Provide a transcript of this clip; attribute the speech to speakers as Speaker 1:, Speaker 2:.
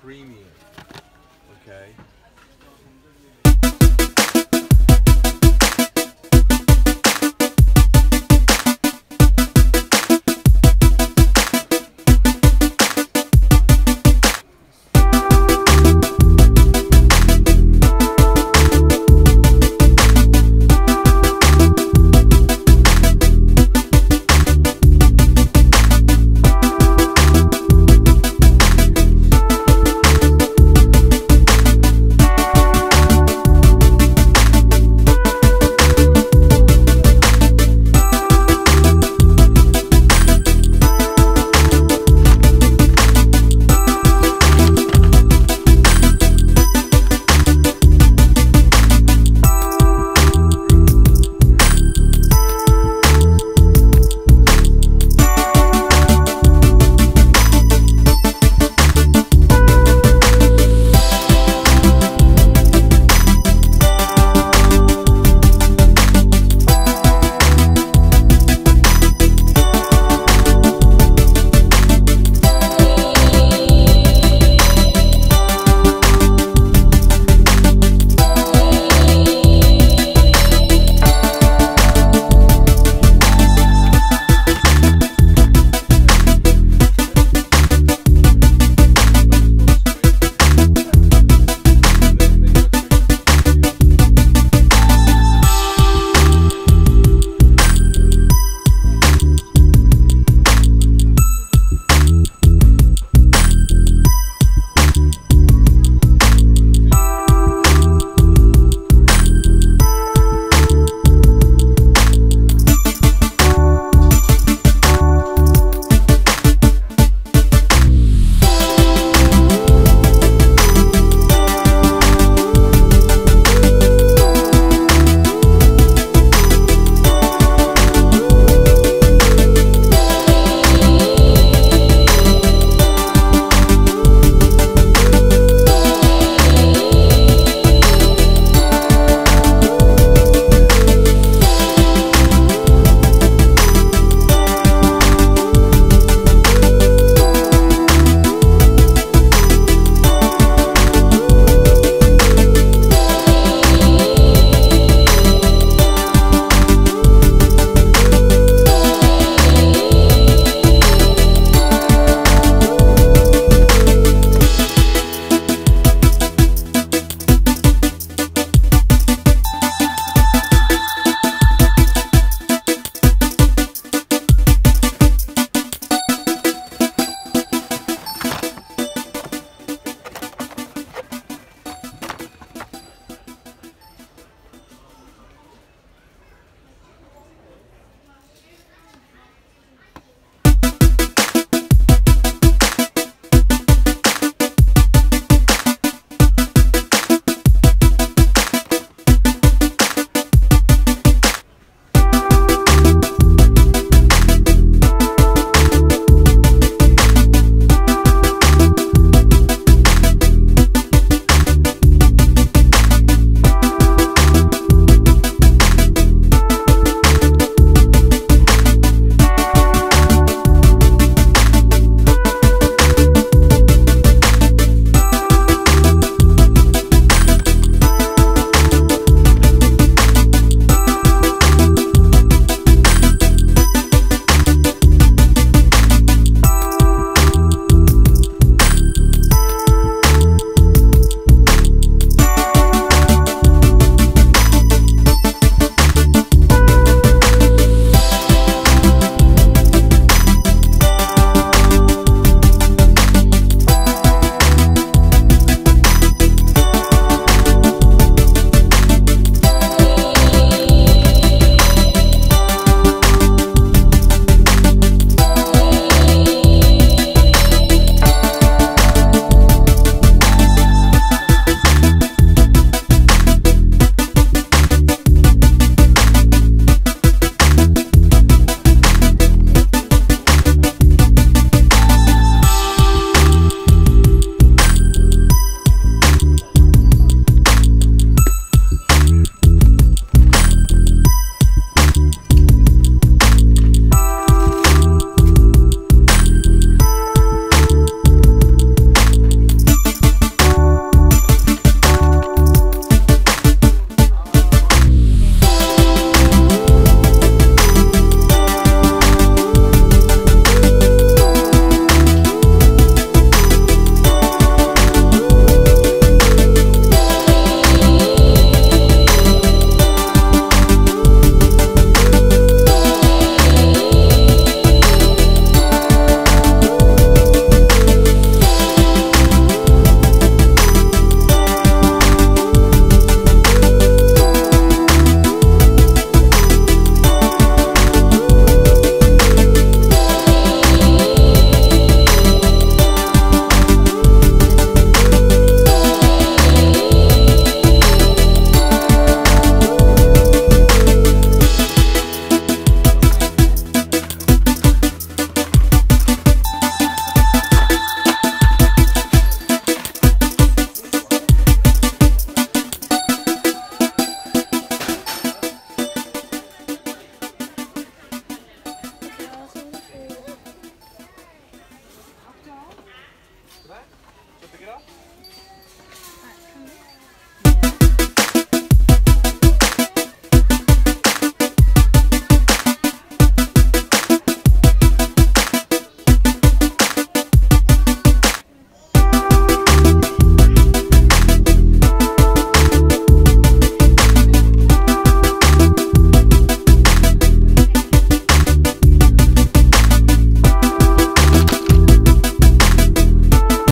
Speaker 1: premium, okay?